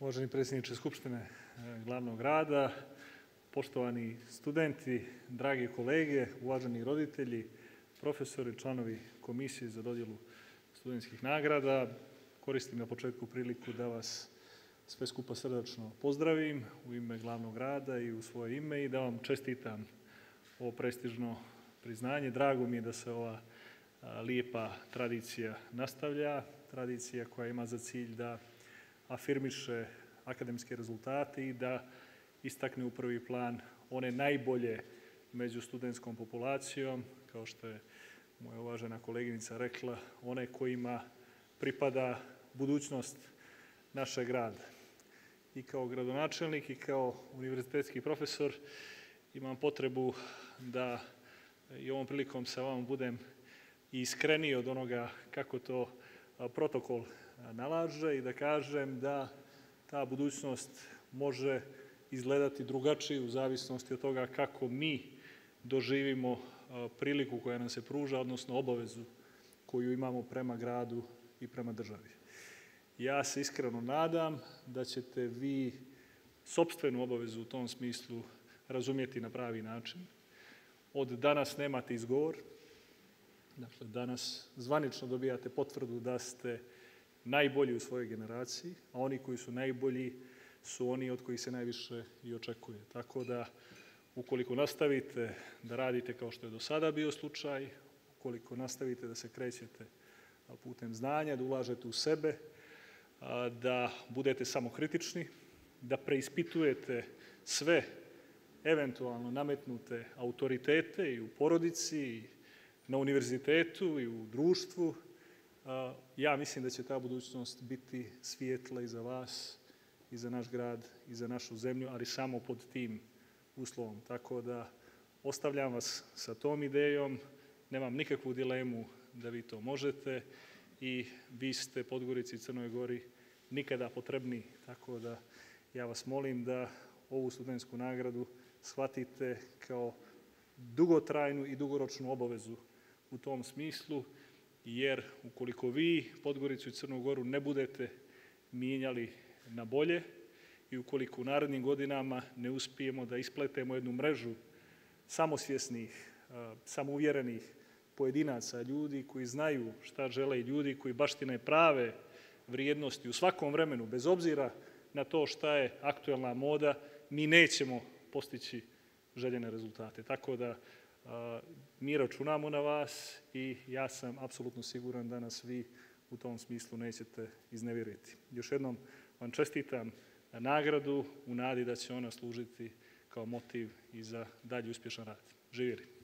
Uvaženi predsjedniče Skupštine e, glavnog grada, poštovani studenti, dragi kolege, uvaženi roditelji, profesori, članovi komisije za dodjelu studentskih nagrada. Koristim na početku priliku da vas sve skupa srdačno pozdravim u ime glavnog grada i u svoje ime i da vam čestitam ovo prestižno priznanje. Drago mi je da se ova lijepa tradicija nastavlja, tradicija koja ima za cilj da afirmiše akademske rezultate i da istakne u prvi plan one najbolje među studentskom populacijom, kao što je moja uvažena koleginica rekla, one kojima pripada budućnost našeg grada. I kao gradonačelnik i kao univerzitetski profesor imam potrebu da i ovom prilikom sa vama budem iskreniji od onoga kako to protokol nalaže i da kažem da ta budućnost može izgledati drugačije u zavisnosti od toga kako mi doživimo priliku koja nam se pruža, odnosno obavezu koju imamo prema gradu i prema državi. Ja se iskreno nadam da ćete vi sobstvenu obavezu u tom smislu razumjeti na pravi način. Od danas nemate izgovor. Dakle, danas zvanično dobijate potvrdu da ste najbolji u svojoj generaciji, a oni koji su najbolji su oni od kojih se najviše i očekuje. Tako da, ukoliko nastavite da radite kao što je do sada bio slučaj, ukoliko nastavite da se krećete putem znanja, da ulažete u sebe, da budete samokritični, da preispitujete sve eventualno nametnute autoritete i u porodici, i na univerzitetu i u društvu, ja mislim da će ta budućnost biti svijetla i za vas, i za naš grad, i za našu zemlju, ali samo pod tim uslovom. Tako da ostavljam vas sa tom idejom, nemam nikakvu dilemu da vi to možete i vi ste Podgorici i Crnoj Gori nikada potrebni, tako da ja vas molim da ovu studentsku nagradu shvatite kao dugotrajnu i dugoročnu obavezu u tom smislu, jer ukoliko vi Podgoricu i Crnu Goru ne budete mijenjali na bolje i ukoliko u narednim godinama ne uspijemo da ispletemo jednu mrežu samosvjesnih, samouvjerenih pojedinaca, ljudi koji znaju šta žele i ljudi koji baštine prave vrijednosti u svakom vremenu, bez obzira na to šta je aktuelna moda, mi nećemo postići željene rezultate. Tako da mi računamo na vas i ja sam apsolutno siguran da nas vi u tom smislu nećete iznevjeriti. Još jednom vam čestitam nagradu u nadi da će ona služiti kao motiv i za dalji uspješan rad. Živjeli!